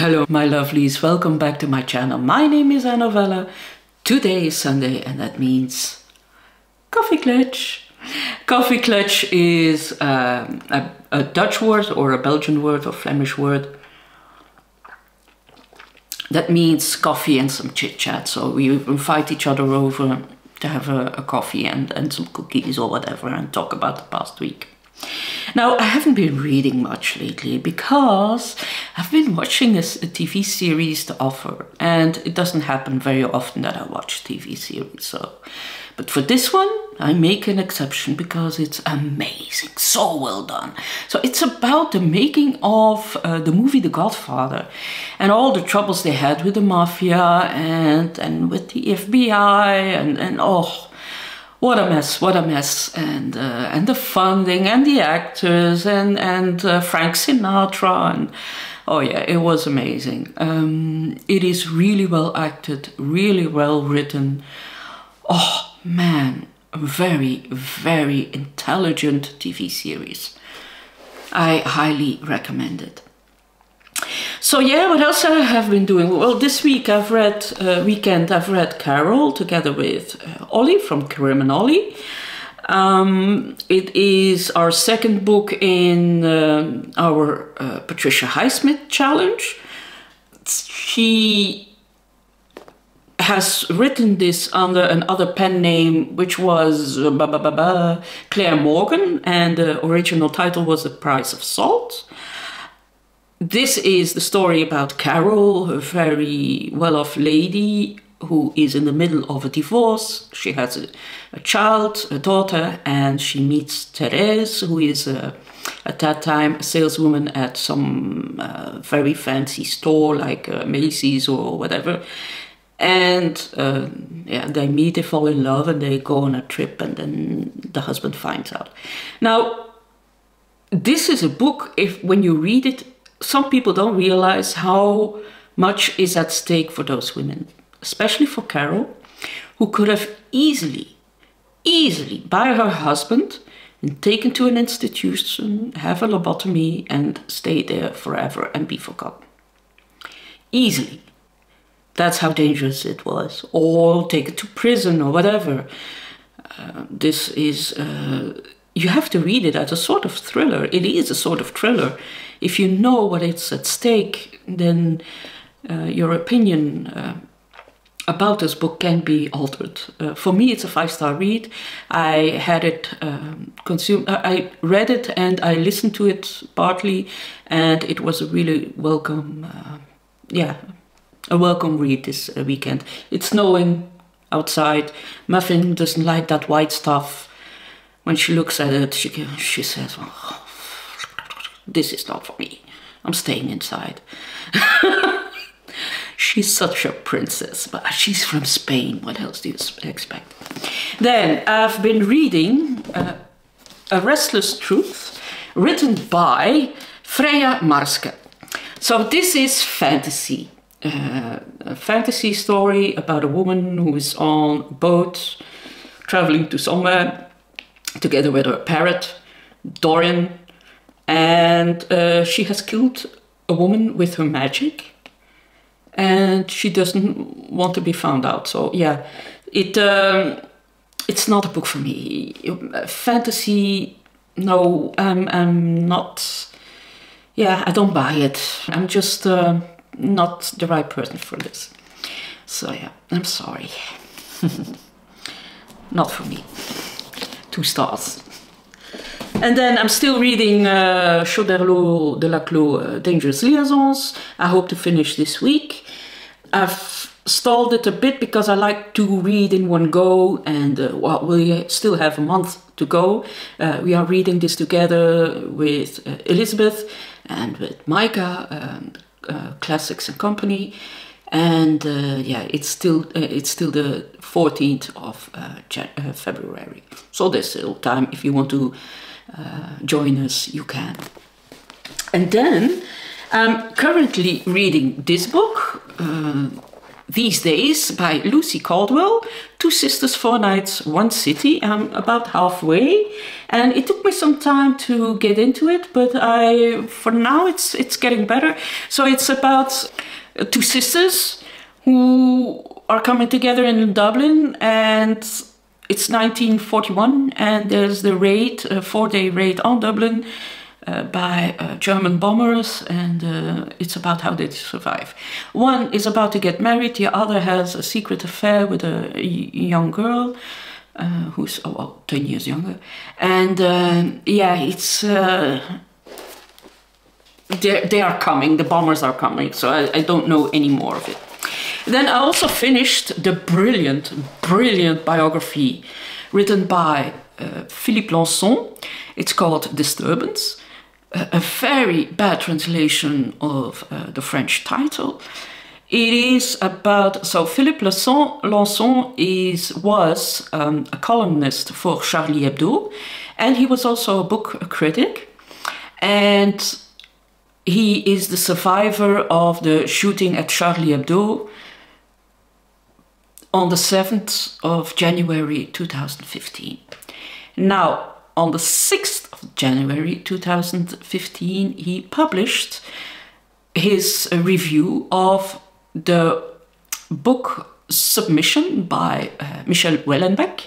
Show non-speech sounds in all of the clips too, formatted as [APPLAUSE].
Hello, my lovelies. Welcome back to my channel. My name is Ann Novella. Today is Sunday, and that means coffee klatch. Coffee klatch is um, a, a Dutch word or a Belgian word or Flemish word that means coffee and some chit chat. So we invite each other over to have a, a, coffee and, and some cookies or whatever and talk about the past week. Now, I haven't been reading much lately because I've been watching a, a TV series The Offer, and it doesn't happen very often that I watch TV series. So, but for this one, I make an exception because it's amazing, so well done. So it's about the making of uh, the movie The Godfather, and all the troubles they had with the mafia and and with the FBI and and oh what a mess, what a mess, and uh, and the funding and the actors and and uh, Frank Sinatra and oh yeah, it was amazing. Um, it is really well acted, really well written. Oh man, very very intelligent TV series. I highly recommend it. So yeah, what else have I have been doing? Well, this week I've read, uh, weekend I've read Carol together with uh, Ollie from Criminology. Um, it is our second book in uh, our uh, Patricia Highsmith challenge. She has written this under another pen name, which was uh, Claire Morgan, and the original title was The Price of Salt. This is the story about Carol, a very well off lady who is in the middle of a divorce. She has a, a child, a daughter, and she meets Therese, who is a, at that time a saleswoman at some uh, very fancy store like uh, Macy's or whatever. And uh, yeah, they meet, they fall in love, and they go on a trip, and then the husband finds out. Now, this is a book. If when you read it, some people don't realize how much is at stake for those women, especially for Carol, who could have easily, easily, by her husband, been taken to an institution, have a lobotomy, and stay there forever and be forgotten. Easily. That's how dangerous it was. Or taken to prison or whatever. Uh, this is. Uh, you have to read it as a sort of thriller. It is a sort of thriller. If you know what is at stake, then uh, your opinion uh, about this book can be altered. Uh, for me, it's a five-star read. I had it um, consumed. I read it and I listened to it partly, and it was a really welcome, uh, yeah, a welcome read this uh, weekend. It's snowing outside. Muffin doesn't like that white stuff when she looks at it, she, she says, oh, this is not for me. I'm staying inside. [LAUGHS] she's such a princess, but she's from Spain. What else do you expect? Then I've been reading uh, A Restless Truth, written by Freya Marske. So this is fantasy. Uh, a fantasy story about a woman who is on a boat traveling to somewhere together with her parrot, Dorian, and uh, she has killed a woman with her magic, and she doesn't want to be found out. So yeah, it um, it's not a book for me. Fantasy, no, I'm I'm not. Yeah, I don't buy it. I'm just uh, not the right person for this. So yeah, I'm sorry. [LAUGHS] not for me two stars. And then I'm still reading uh, Choderlos de Laclos uh, Dangerous Liaisons. I hope to finish this week. I've stalled it a bit because I like to read in one go and uh, well, we still have a month to go. Uh, we are reading this together with uh, Elizabeth and with Micah, um, uh, Classics and Company and uh, yeah, it's still uh, it's still the 14th of uh, February. So there's still time if you want to join us, you can. And then I'm currently reading this book. These Days by Lucy Caldwell. Two Sisters, Four Nights, One City. I'm about halfway, and it took me some time to get into it, but I, for now, it's it's getting better. So it's about two sisters who are coming together in Dublin, and it's 1941, and there's the raid, a four-day raid on Dublin uh, by uh, German bombers, and uh, it's about how they survive. One is about to get married, the other has a secret affair with a young girl. Uh, who's oh, well, 10 years younger and uh, yeah it's they are coming the bombers are coming so I, I don't know any more of it then I also finished the brilliant, brilliant biography written by uh, Philippe Lançon. It's called Disturbance a very bad translation of uh, the French title. It is about so Philippe Lançon is was um, a columnist for Charlie Hebdo, and he was also a book critic, and he is the survivor of the shooting at Charlie Hebdo on the 7th of January 2015. Now, on the 6th of January 2015, he published his review of the book Submission by uh, Michel Houellebecq,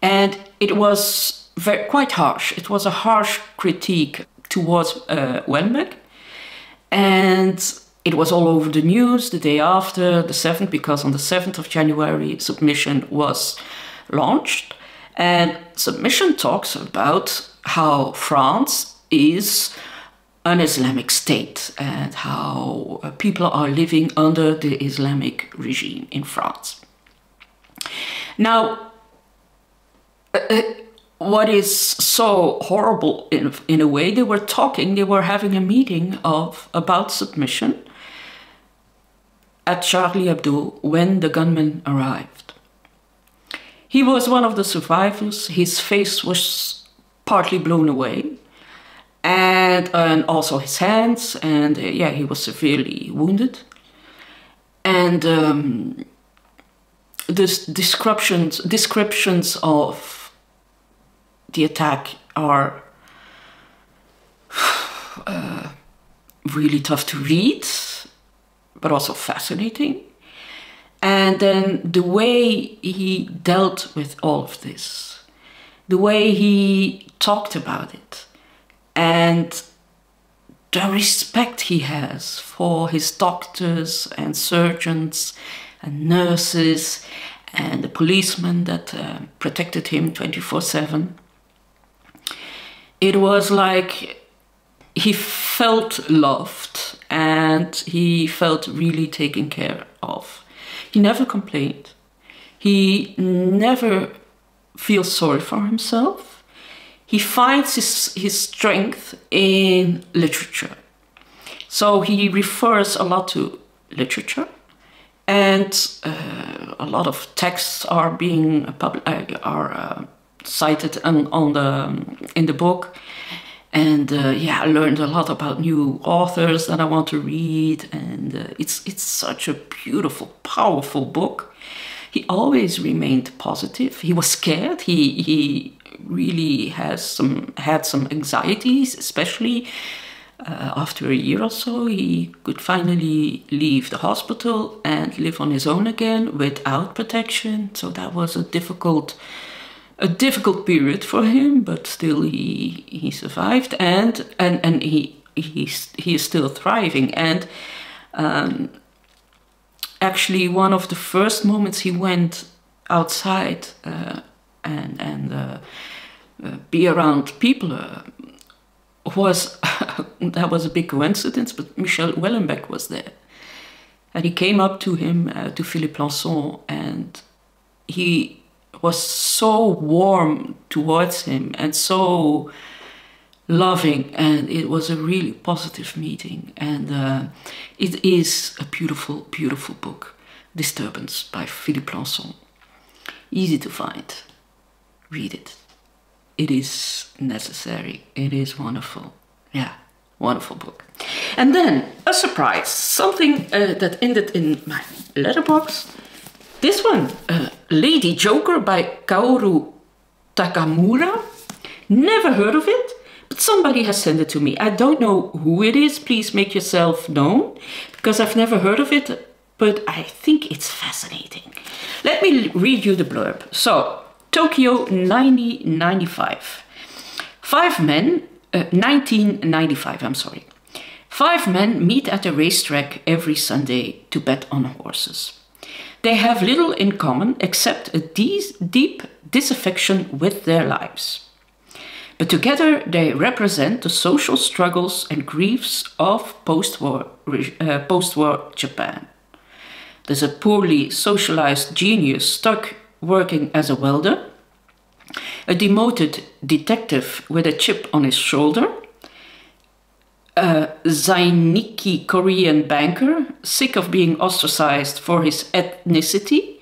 and it was very, quite harsh. It was a harsh critique towards uh, Houellebecq, and it was all over the news the day after the 7th, because on the 7th of January, Submission was launched. And submission talks about how France is an Islamic state and how uh, people are living under the Islamic regime in France. Now, uh, uh, what is so horrible in, in a way, they were talking, they were having a meeting of about submission at Charlie Hebdo when the gunman arrived. He was one of the survivors. His face was partly blown away, and, and also his hands, and uh, yeah, he was severely wounded. And um, the descriptions, descriptions of the attack are [SIGHS] uh, really tough to read, but also fascinating. And then the way he dealt with all of this, the way he talked about it, and the respect he has for his doctors and surgeons and nurses and the policemen that uh, protected him 24 7. It was like he felt loved and he felt really taken care of. He never complained. He never feels sorry for himself. He finds his, his strength in literature. So he refers a lot to literature and uh, a lot of texts are being uh, are uh, cited on, on the in the book and uh, yeah, I learned a lot about new authors that I want to read, and uh, it's it's such a beautiful, powerful book. He always remained positive. He was scared. He he really has some had some anxieties, especially uh, after a year or so. He could finally leave the hospital and live on his own again without protection. So that was a difficult a difficult period for him, but still he he survived and and and he he's he is still thriving and um, actually one of the first moments he went outside uh, and and uh, uh, be around people uh, was [LAUGHS] that was a big coincidence, but Michel Houellebecq was there. And he came up to him, uh, to Philippe Lançon, and he was so warm towards him and so loving and it was a really positive meeting. And uh, it is a beautiful beautiful book disturbance by philippe lançon. Easy to find. Read it. It is necessary. It is wonderful. Yeah Wonderful book. And then a surprise, something uh, that ended in my letterbox. This one, uh, Lady Joker by Kaoru Takamura. Never heard of it, but somebody has sent it to me. I don't know who it is. Please make yourself known because I've never heard of it, but I think it's fascinating. Let me read you the blurb. So, Tokyo 1995. Five men, uh, 1995, I'm sorry. Five men meet at a racetrack every Sunday to bet on horses. They have little in common except a deep disaffection with their lives. But together they represent the social struggles and griefs of post war uh, post -war Japan. There's a poorly socialized genius stuck working as a welder, a demoted detective with a chip on his shoulder, a Zainichi Korean banker sick of being ostracized for his ethnicity,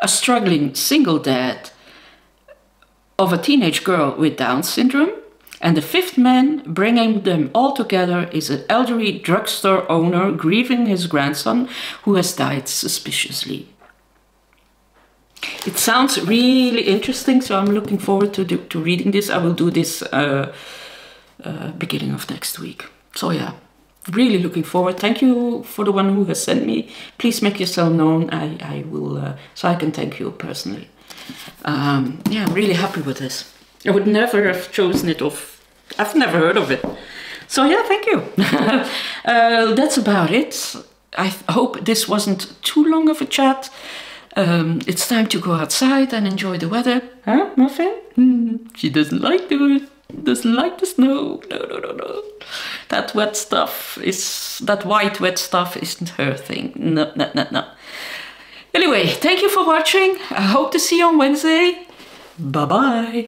a struggling single dad of a teenage girl with Down syndrome, and the fifth man bringing them all together is an elderly drugstore owner grieving his grandson who has died suspiciously. It sounds really interesting, so I'm looking forward to, do, to reading this. I will do this uh, uh, beginning of next week. So yeah, really looking forward. Thank you for the one who has sent me. Please make yourself known. I, I will, uh, so I can thank you personally. Um, yeah, I'm really happy with this. I would never have chosen it off. I've never heard of it. So yeah, thank you. [LAUGHS] uh, that's about it. I hope this wasn't too long of a chat. Um, it's time to go outside and enjoy the weather. Huh, Muffin? [LAUGHS] She doesn't like the doesn't like the snow. No, no, no, no. That wet stuff is that white wet stuff isn't her thing. No, no, no, no. Anyway, thank you for watching. I hope to see you on Wednesday. Bye bye.